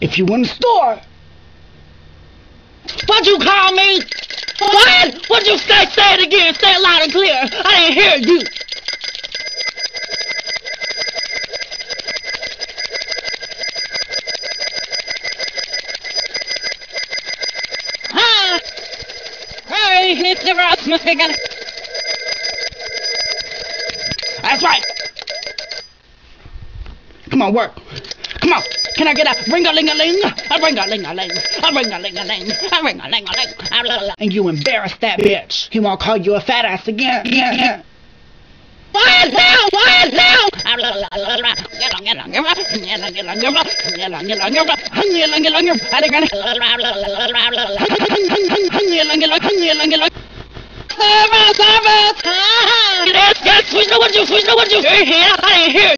If you in the store. What you call me? What? What you say? Say it again. Say it loud and clear. I didn't hear you. Huh? Hey, it's the Rasmus again. That's right. Come on, work. Come on. Can I get a ring a ling a ling? A ring a ling a ling. A ring a ling a ling. A ring a ling a ling. And you embarrass that bitch. He won't call you a fat ass again. Yeah, yeah. What now? What now? Yes, yes, switch, what you, switch, what you, here, I didn't hear